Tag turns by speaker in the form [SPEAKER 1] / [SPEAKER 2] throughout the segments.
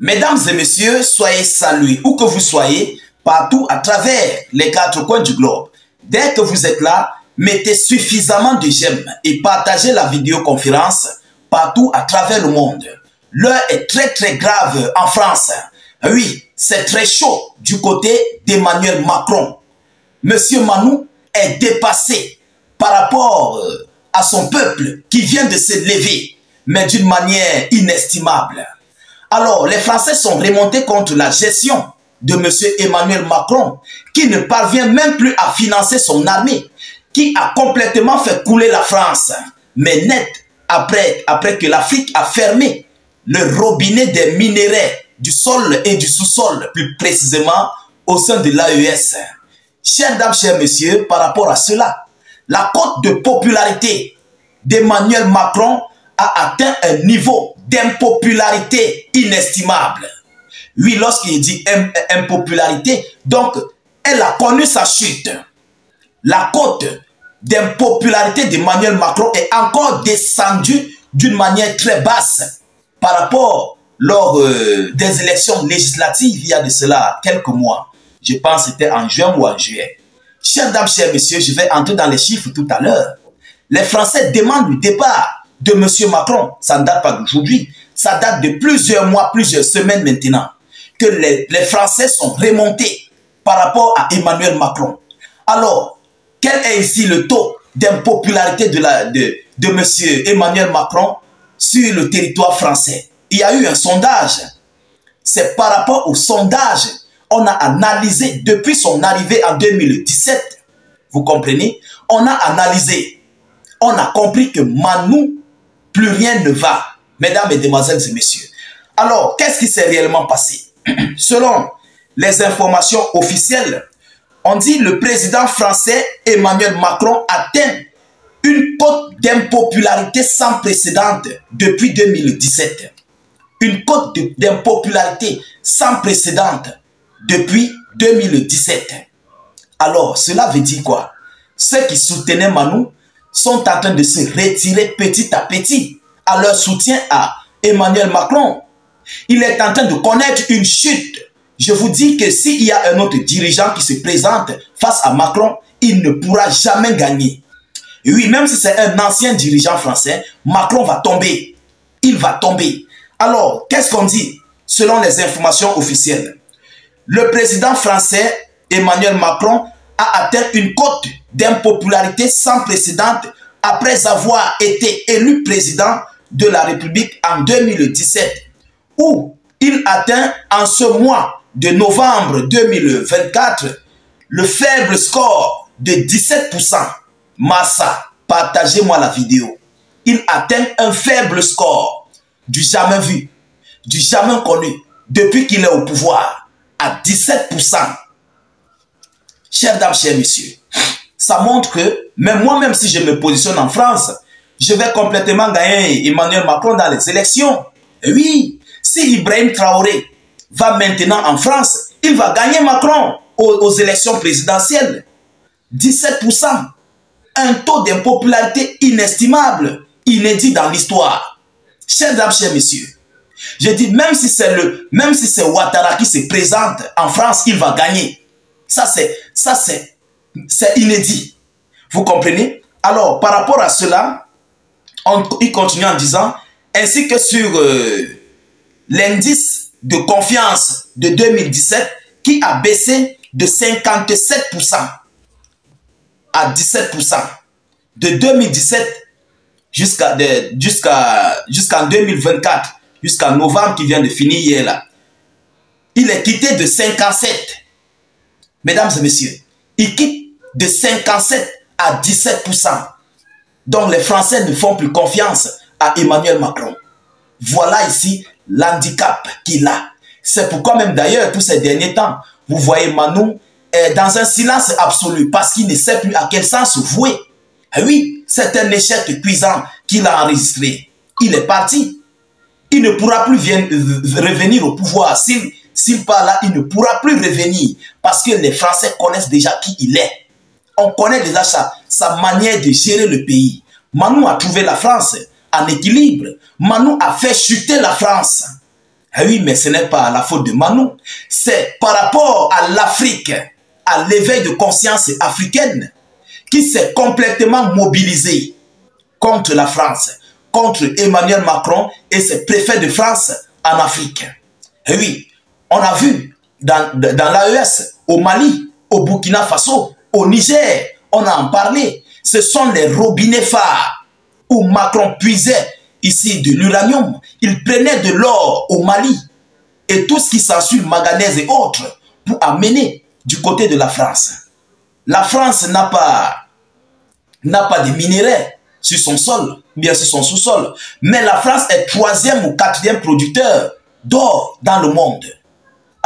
[SPEAKER 1] Mesdames et messieurs, soyez salués où que vous soyez, partout à travers les quatre coins du globe. Dès que vous êtes là, mettez suffisamment de j'aime et partagez la vidéoconférence partout à travers le monde. L'heure est très très grave en France. Oui, c'est très chaud du côté d'Emmanuel Macron. Monsieur Manou est dépassé par rapport euh, à son peuple qui vient de se lever, mais d'une manière inestimable. Alors, les Français sont remontés contre la gestion de M. Emmanuel Macron, qui ne parvient même plus à financer son armée, qui a complètement fait couler la France, mais net après, après que l'Afrique a fermé le robinet des minéraux du sol et du sous-sol, plus précisément au sein de l'AES. Chers dames, chers messieurs, par rapport à cela, la cote de popularité d'Emmanuel Macron a atteint un niveau d'impopularité inestimable. Oui, lorsqu'il dit impopularité, donc elle a connu sa chute. La cote d'impopularité d'Emmanuel Macron est encore descendue d'une manière très basse par rapport lors euh, des élections législatives il y a de cela quelques mois. Je pense que c'était en juin ou en juillet. Chers dames, chers messieurs, je vais entrer dans les chiffres tout à l'heure. Les Français demandent le départ de M. Macron, ça ne date pas d'aujourd'hui, ça date de plusieurs mois, plusieurs semaines maintenant, que les, Français sont remontés par rapport à Emmanuel Macron. Alors, quel est ici le taux d'impopularité de, de, M. Emmanuel Macron sur le territoire français? Il y a eu un sondage. C'est par rapport au sondage, on a analysé depuis son arrivée en 2017, vous comprenez? On a analysé, on a compris que Manu plus rien ne va. Mesdames, et Mesdemoiselles et Messieurs. Alors, qu'est-ce qui s'est réellement passé? Selon les informations officielles, on dit le président français Emmanuel Macron atteint une cote d'impopularité sans précédent depuis 2017. Une cote d'impopularité sans précédent depuis 2017. Alors, cela veut dire quoi? Ceux qui soutenaient Manu sont en train de se retirer petit à petit à leur soutien à Emmanuel Macron. Il est en train de connaître une chute. Je vous dis que s'il y a un autre dirigeant qui se présente face à Macron, il ne pourra jamais gagner. Oui, même si c'est un ancien dirigeant français, Macron va tomber. Il va tomber. Alors, qu'est-ce qu'on dit selon les informations officielles? Le président français Emmanuel Macron a atteint une cote d'impopularité sans précédent après avoir été élu président de la République en 2017, où il atteint en ce mois de novembre 2024 le faible score de 17%. Massa, partagez-moi la vidéo. Il atteint un faible score du jamais vu, du jamais connu, depuis qu'il est au pouvoir, à 17%. Chers dames, chers messieurs, ça montre que, même moi-même si je me positionne en France, je vais complètement gagner Emmanuel Macron dans les élections. Oui, si Ibrahim Traoré va maintenant en France, il va gagner Macron aux, élections présidentielles. 17%. Un taux d'impopularité inestimable, inédit dans l'histoire. Chers dames, chers messieurs, je dis même si c'est le, même si c'est Ouattara qui se présente en France, il va gagner. Ça c'est, ça c'est, c'est inédit. Vous comprenez? Alors, par rapport à cela, il continue en disant, ainsi que sur euh, l'indice de confiance de 2017 qui a baissé de 57% à 17%. De 2017 jusqu'à jusqu'à jusqu'en 2024, jusqu'à novembre qui vient de finir hier là. Il est quitté de 57. Mesdames et messieurs, il quitte de 57 à 17%. Donc les Français ne font plus confiance à Emmanuel Macron. Voilà ici l'handicap qu'il a. C'est pourquoi même d'ailleurs, tous ces derniers temps, vous voyez Manu est dans un silence absolu parce qu'il ne sait plus à quel sens vouer. Oui, c'est un échec cuisant qu'il a enregistré. Il est parti. Il ne pourra plus revenir au pouvoir. S'il part là, il ne pourra plus revenir parce que les Français connaissent déjà qui il est. On connaît déjà sa, manière de gérer le pays. Manu a trouvé la France en équilibre. Manu a fait chuter la France. Ah oui, mais ce n'est pas la faute de Manu. C'est par rapport à l'Afrique, à l'éveil de conscience africaine, qui s'est complètement mobilisé contre la France, contre Emmanuel Macron et ses préfets de France en Afrique. Eh oui, on a vu dans, dans l'AES, au Mali, au Burkina Faso, au Niger, on a en parlé. Ce sont les robinets phares où Macron puisait ici de l'uranium. Il prenait de l'or au Mali et tout ce qui s'ensuit, manganèse et autres, pour amener du côté de la France. La France n'a pas, n'a pas de minéraux sur son sol, bien sur son sous-sol. Mais la France est troisième ou quatrième producteur d'or dans le monde.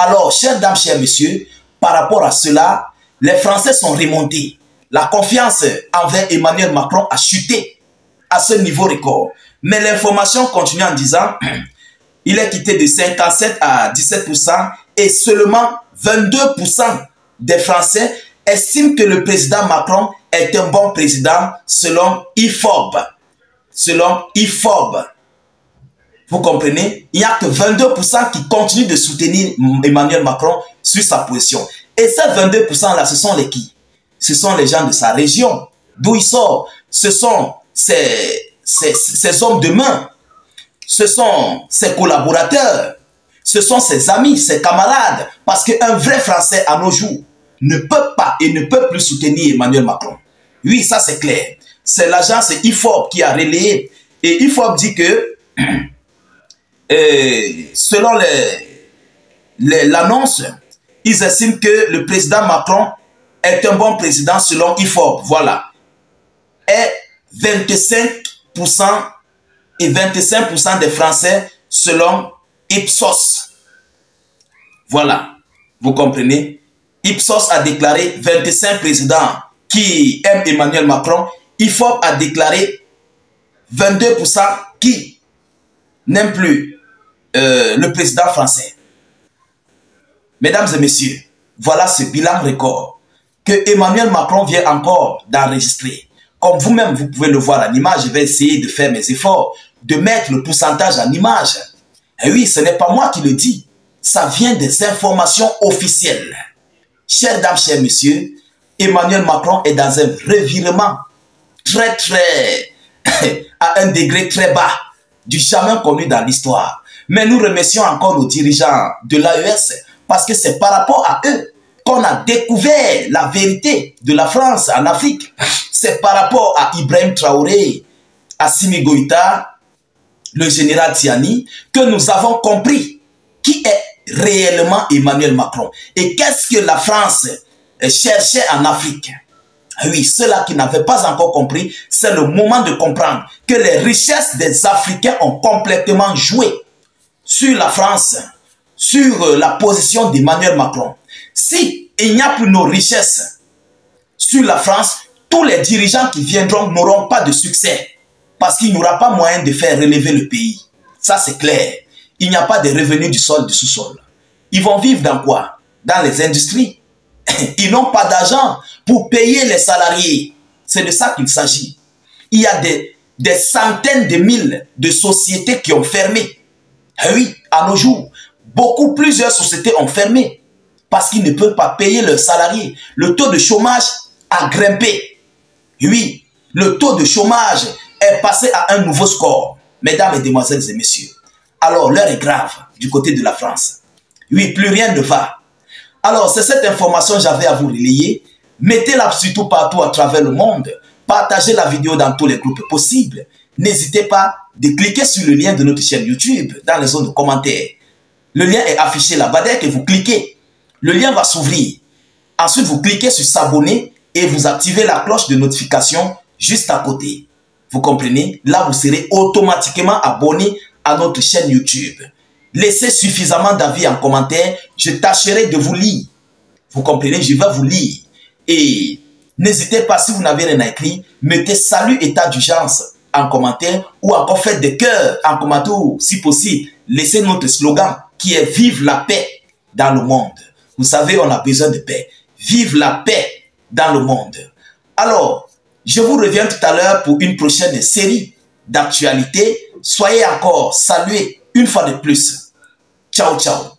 [SPEAKER 1] Alors, chers dames, chers messieurs, par rapport à cela, les Français sont remontés. La confiance envers Emmanuel Macron a chuté à ce niveau record. Mais l'information continue en disant, il est quitté de 57 à 17% et seulement 22% des Français estiment que le président Macron est un bon président selon IFOB. Selon IFOB. Vous comprenez? Il n'y a que 22% qui continuent de soutenir Emmanuel Macron sur sa position. Et ces 22%-là, ce sont les qui? Ce sont les gens de sa région. D'où il sort? Ce sont ces, hommes de main. Ce sont ses collaborateurs. Ce sont ses amis, ses camarades. Parce qu'un vrai Français à nos jours ne peut pas et ne peut plus soutenir Emmanuel Macron. Oui, ça c'est clair. C'est l'agence IFOP qui a relayé. Et IFOP dit que, euh, selon l'annonce, ils estiment que le président Macron est un bon président selon IFOP. Voilà. Et 25% et 25% des Français selon Ipsos. Voilà. Vous comprenez? Ipsos a déclaré 25 présidents qui aiment Emmanuel Macron. IFOP a déclaré 22% qui n'aiment plus euh, le président français. Mesdames et messieurs, voilà ce bilan record que Emmanuel Macron vient encore d'enregistrer. Comme vous-même, vous pouvez le voir en image, je vais essayer de faire mes efforts, de mettre le pourcentage en image. Et oui, ce n'est pas moi qui le dis, ça vient des informations officielles. Chers dames, chers messieurs, Emmanuel Macron est dans un revirement très, très, à un degré très bas, du jamais connu dans l'histoire. Mais nous remercions encore nos dirigeants de l'AES parce que c'est par rapport à eux qu'on a découvert la vérité de la France en Afrique. C'est par rapport à Ibrahim Traoré, à Simi Goïta, le général Tiani, que nous avons compris qui est réellement Emmanuel Macron. Et qu'est-ce que la France cherchait en Afrique? Ah oui, ceux-là qui n'avaient pas encore compris, c'est le moment de comprendre que les richesses des Africains ont complètement joué sur la France, sur euh, la position d'Emmanuel Macron. Si il n'y a plus nos richesses sur la France, tous les dirigeants qui viendront n'auront pas de succès parce qu'il n'y aura pas moyen de faire relever le pays. Ça, c'est clair. Il n'y a pas de revenus du sol, du sous-sol. Ils vont vivre dans quoi? Dans les industries. Ils n'ont pas d'argent pour payer les salariés. C'est de ça qu'il s'agit. Il y a des, des centaines de mille de sociétés qui ont fermé. Eh oui, à nos jours, beaucoup, plusieurs sociétés ont fermé parce qu'ils ne peuvent pas payer leurs salariés. Le taux de chômage a grimpé. Oui, le taux de chômage est passé à un nouveau score. Mesdames, et et Messieurs, alors l'heure est grave du côté de la France. Oui, plus rien ne va. Alors, c'est cette information que j'avais à vous relayer. Mettez-la surtout partout à travers le monde. Partagez la vidéo dans tous les groupes possibles. N'hésitez pas de cliquer sur le lien de notre chaîne YouTube dans les zones de commentaires. Le lien est affiché là-bas. Dès que vous cliquez, le lien va s'ouvrir. Ensuite, vous cliquez sur s'abonner et vous activez la cloche de notification juste à côté. Vous comprenez? Là, vous serez automatiquement abonné à notre chaîne YouTube. Laissez suffisamment d'avis en commentaire. Je tâcherai de vous lire. Vous comprenez? Je vais vous lire. Et n'hésitez pas, si vous n'avez rien écrit, mettez salut état d'urgence en commentaire ou encore faites des cœurs en commentaire si possible. Laissez notre slogan qui est Vive la paix dans le monde. Vous savez, on a besoin de paix. Vive la paix dans le monde. Alors, je vous reviens tout à l'heure pour une prochaine série d'actualités. Soyez encore salués une fois de plus. Ciao, ciao.